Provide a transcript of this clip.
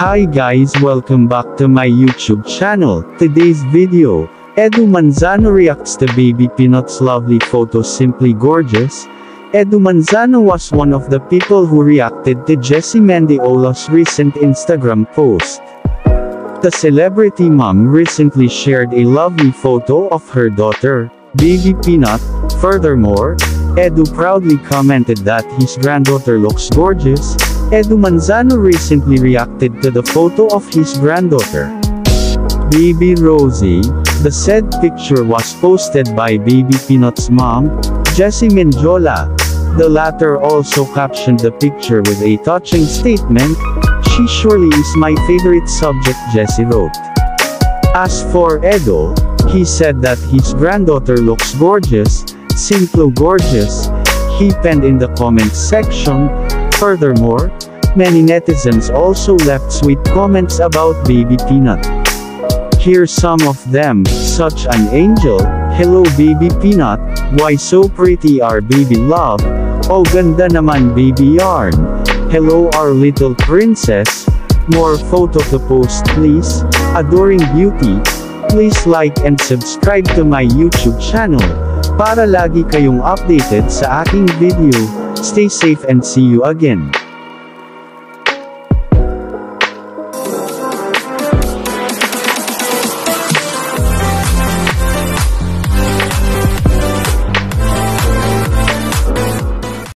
Hi guys welcome back to my YouTube channel. Today's video, Edu Manzano reacts to Baby Peanut's lovely photo simply gorgeous. Edu Manzano was one of the people who reacted to Jessy Mendiola's recent Instagram post. The celebrity mom recently shared a lovely photo of her daughter, Baby Peanut. Furthermore, Edu proudly commented that his granddaughter looks gorgeous, Edu Manzano recently reacted to the photo of his granddaughter. Baby Rosie, the said picture was posted by Baby Peanut's mom, Jessy Mendiola. The latter also captioned the picture with a touching statement, She surely is my favorite subject Jessy wrote. As for Edu, he said that his granddaughter looks gorgeous, simple gorgeous, he penned in the comments section, Furthermore, many netizens also left sweet comments about Baby Peanut. Here's some of them, such an angel, hello baby peanut, why so pretty our baby love, oh ganda naman baby yarn, hello our little princess, more photo to post please, adoring beauty, please like and subscribe to my YouTube channel, para lagi kayong updated sa aking video, stay safe and see you again.